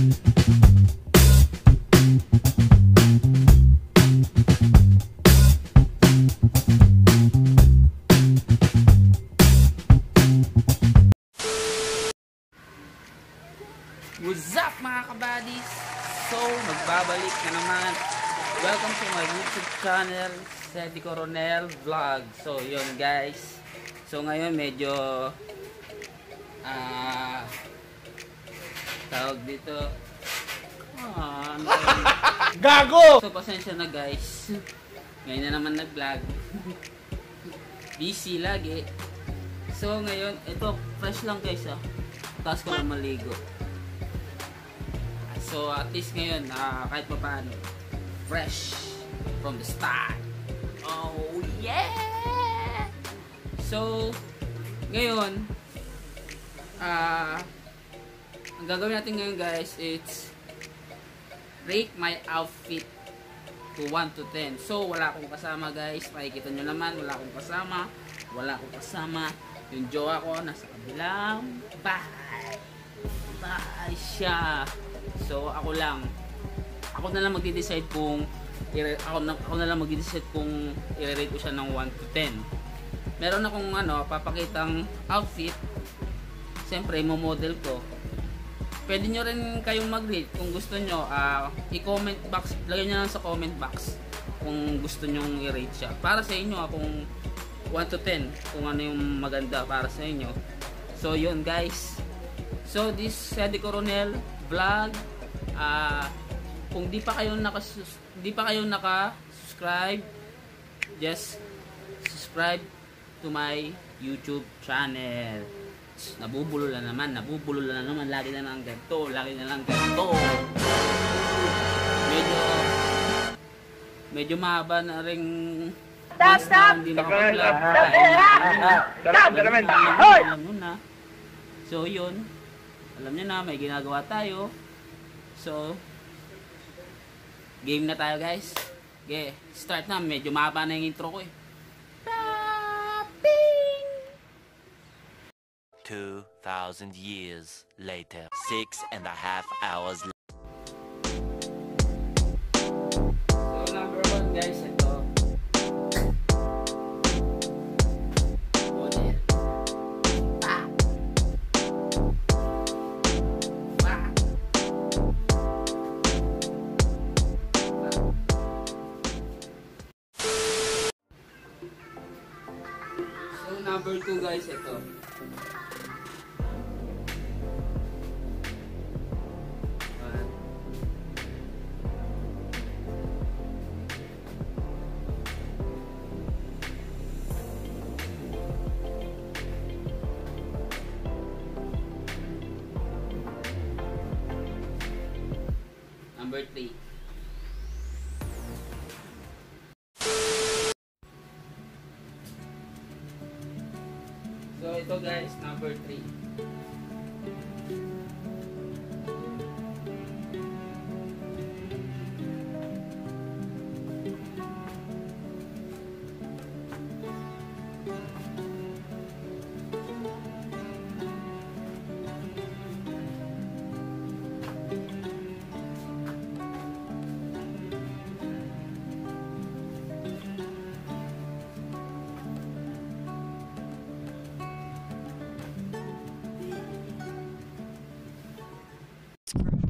What's up mga kabadis? So, magbabalik na naman. Welcome to my YouTube channel, Sedi Coronel Vlog. So, yun guys. So, ngayon medyo ah tawag dito ah, ano? Gago! So, pasensya na guys. Ngayon na naman nag-vlog. Busy lagi. So, ngayon, ito, fresh lang guys ah. Tapos ko lang maligo. So, at least ngayon, ah, kahit pa paano, fresh from the start. Oh, yeah! So, ngayon, ah, ang gagawin natin ngayon guys, it's rate my outfit to 1 to 10. So, wala akong kasama guys. Makikita nyo naman, wala akong kasama. Wala akong kasama. Yung jowa ko, nasa kabilang bahay. Bahay siya. So, ako lang. Ako na lang magde-decide kung ako na, ako na lang magde-decide kung i-rate ko siya ng 1 to 10. Meron akong ano, papakitang outfit. Siyempre, mo-model ko pwede nyo rin kayong mag-rate kung gusto nyo. Ah, i-comment box. Lagay nyo lang sa comment box kung gusto nyo i-rate siya. Para sa inyo ah, kung 1 to 10 kung ano yung maganda para sa inyo. So yun guys. So this Sedi Coronel vlog. Ah kung di pa kayo naka di pa kayo naka subscribe just subscribe to my YouTube channel nabubulol na naman, nabubulol na naman, lagi na lang ganito, lagi na lang ganito. Medyo, medyo mahaba na rin Stop, stop! Stop! Hoy! Alam nyo na. So, yun. Alam nyo na, may ginagawa tayo. So, game na tayo guys. Okay, start na. Medyo mahaba na yung intro ko eh. 2,000 years later. Six and a half hours later. So, number one guys. So, number two guys, ito. Number 3. So ito guys, number 3.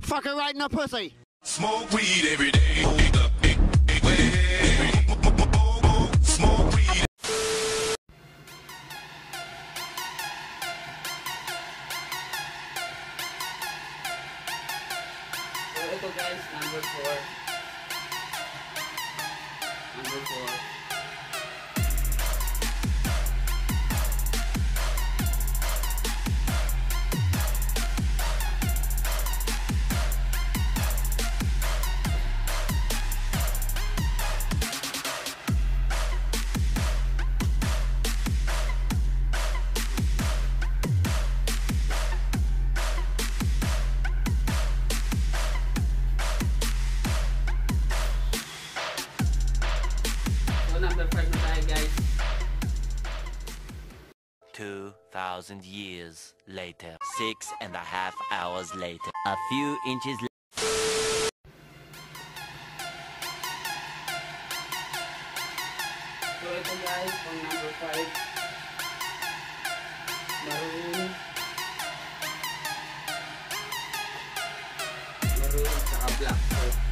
Fucker right in the pussy. Smoke weed every day. Smoke weed. So guys, number 4. Number 4. Thousand years later. Six and a half hours later. A few inches later. Guys, pang number 5. Maroon. Maroon tsaka black.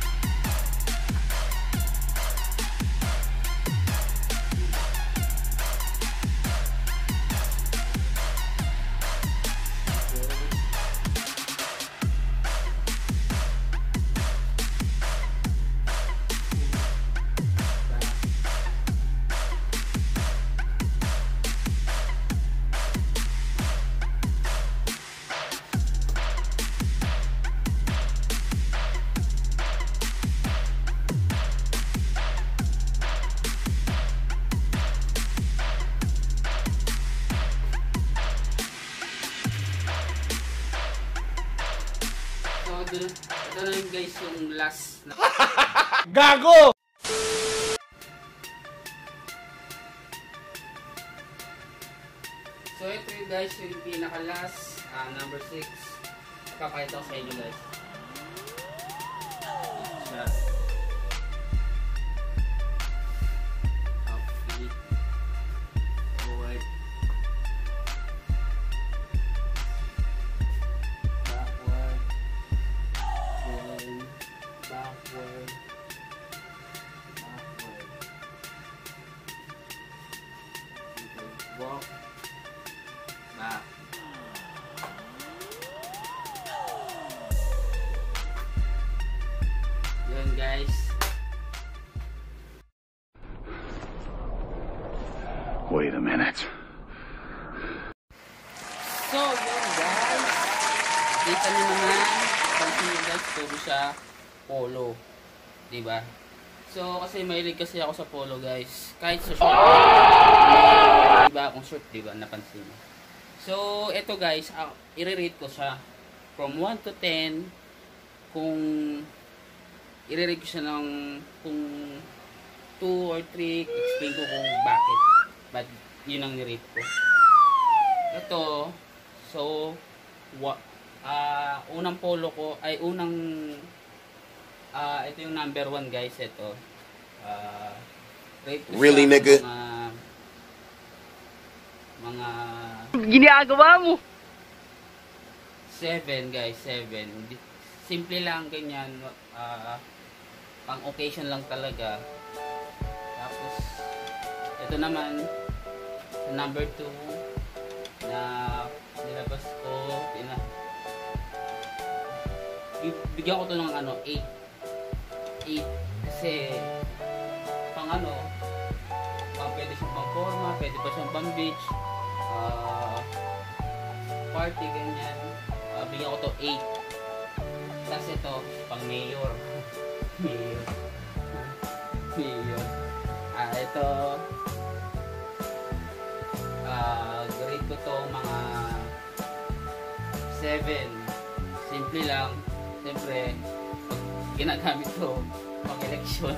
Ito na yung guys yung last na Gago! So ito yung guys yung pinaka last, ah, number 6. Papakita ko sa inyo guys. Siya. Wait a minute. So, yun guys. Kita nyo naman. Pansin nyo guys, puro siya polo. Diba? So, kasi mahilig kasi ako sa polo guys. Kahit sa short. May iba akong short, diba? Napansin mo. So, eto guys, ah, i-rate ko siya. From 1 to 10, kung i-rate ko siya ng kung 2 or 3, explain ko kung bakit. But, yun ang nirate ko. Ito, so, wa, ah, unang polo ko, ay unang, ah, ito yung number one guys, ito. Ah, rate ko Really, nigga? Mga, mga Ginagawa mo. 7 guys, 7. Di- Simple lang ganyan, ah, pang occasion lang talaga. Ito naman, number 2, na nilabas ko, pina, bi- bigyan ko to ng ano, 8. 8. Kasi, pang ano, pang pwede siyang pang forma, pwede pa siyang pang beach, ah, party, ganyan. Ah, bigyan ko to 8. Tapos ito, pang mayor. mayor. mayor. Grade ko to mga 7. Simple lang. Siyempre, pag ginagamit to, pang election.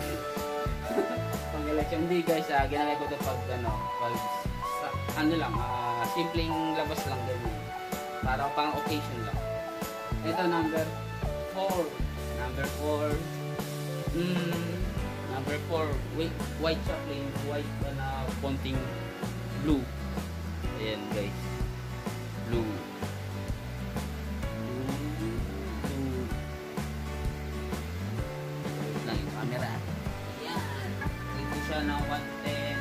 pang election. Hindi guys, ah, ginagamit ko to pag ano, pag sa, ano lang, ah, simpleng labas lang ganyan. Para pang occasion lang. Ito number 4. Number 4. Mm, number 4. White, white plain. White na konting blue. Ayan guys. Blue. Yung camera. Ayan. Ito siya ng 110.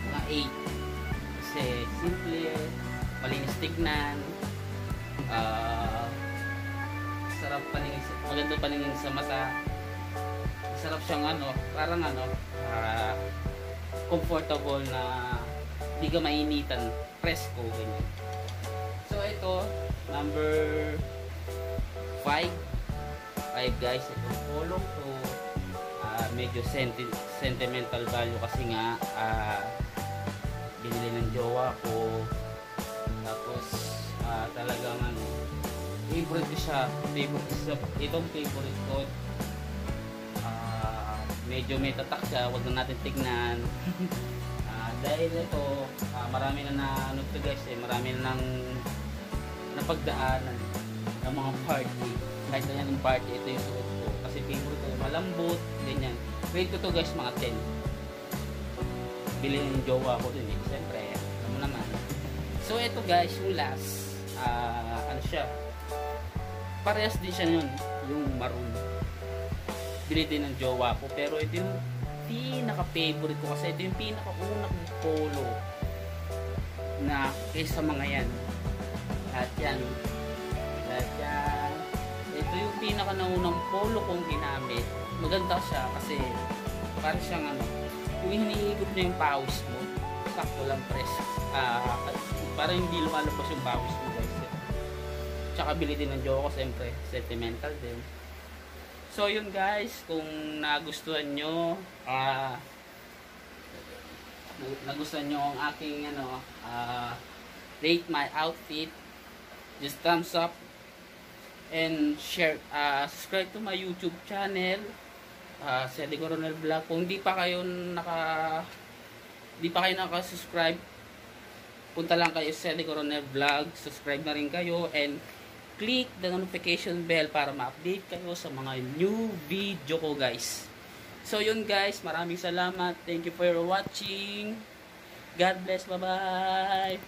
Mga 8. Kasi simple. Malinis tignan. Ah, sarap paningin maganda paningin sa mata. Sarap siyang ano, parang ano, ah, comfortable na hindi ka mainitan, presko ganyan. So ito, number 5. 5 guys, ito polo. To ah, medyo senti- sentimental value kasi nga ah, binili ng jowa ko. Tapos ah, talagang ano favorite ko siya. Favorite siya. Itong favorite ko ah, medyo may tatak siya. Wag na natin tignan dahil ito, ah, marami na na, ano to guys eh, marami na nang napagdaanan ng mga party. Kahit na yan party, ito yung suot ko. Kasi favorite ko, malambot, ganyan. Rate ko to guys, mga 10. Bilhin yung jowa ko dun eh. Siyempre, alam mo naman. So, ito guys, yung last, ah, ano siya, parehas din siya yun, yung maroon. Bili din ng jowa ko, pero ito yung pinaka-favorite ko kasi ito yung pinaka-unang polo na kaysa mga yan. Lahat yan. Lahat yan. Ito yung pinaka-naunang polo kong ginamit. Maganda siya kasi parang siyang ano, yung hiniigop na yung pawis mo, sakto lang press. Ah, parang hindi lumalabas yung pawis mo guys. Tsaka bili din ng jowa ko, siyempre, sentimental din. So yun guys, kung nagustuhan nyo, ah nagustuhan nyo ang aking ano, ah rate my outfit, just thumbs up and share, ah subscribe to my YouTube channel, ah Sedi Coronel Vlog. Kung di pa kayo naka di pa kayo naka-subscribe, punta lang kayo sa Sedi Coronel Vlog, subscribe na rin kayo and click the notification bell para ma-update kayo sa mga new video ko guys. So yun guys, maraming salamat. Thank you for watching. God bless. Bye-bye.